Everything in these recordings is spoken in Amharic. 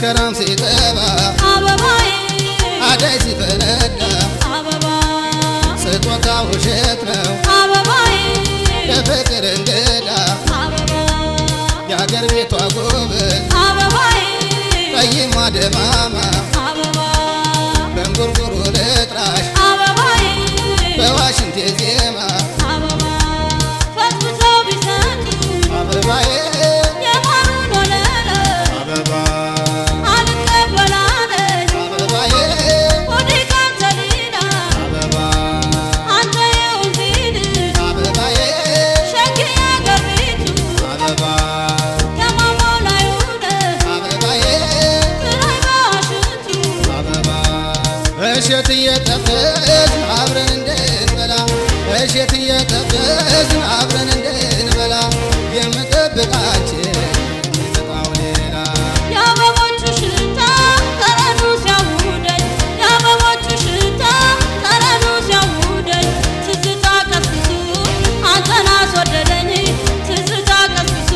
Caramba, se da እሸት እየጠበስን አብረን እንድንበላ እሸት እየጠበስን አብረን እንድንበላ የምጠብቃችን የሚሰጣው ሌላ። ሽታ ጠረኑ ሲያውደኝ የአበቦቹ ሽታ አስወደደኝ ትዝታ ቀስቅሱ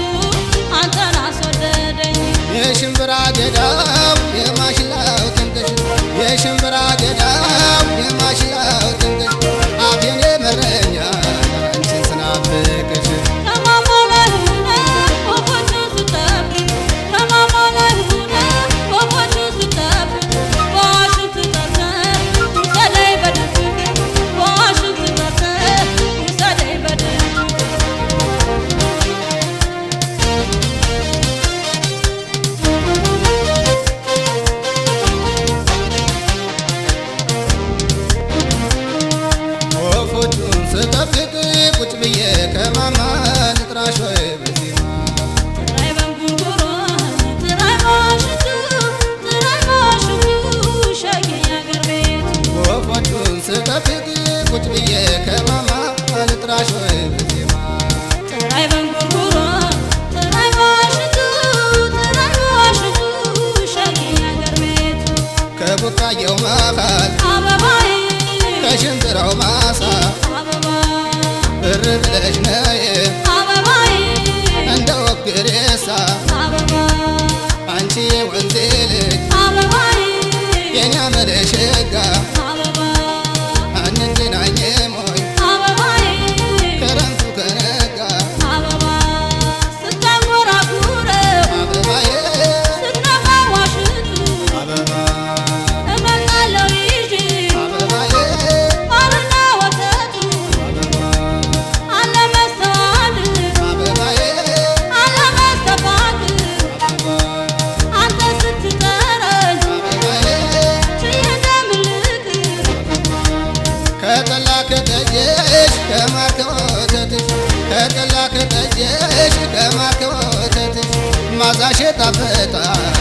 አንተን አስወደደኝ። የሽምብራ ገዳ እጆቹን ስከፍት ቁጭ ብዬ ከማማ አልጥራሽ ወይ በዜማ? ጥራይ ከቡቃየው መሃል አበባዬ ከሽንብራው ማሳ። አበባ። ብር ነው ma zaś ta pyta